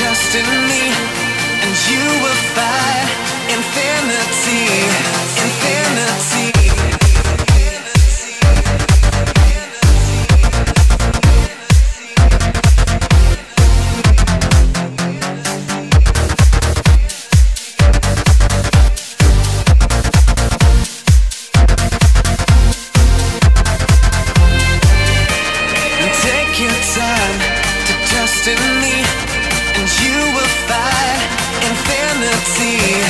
trust in me, and you will find infinity, infinity. Infinity,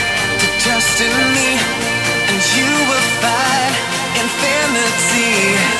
to me, and you will find infinity.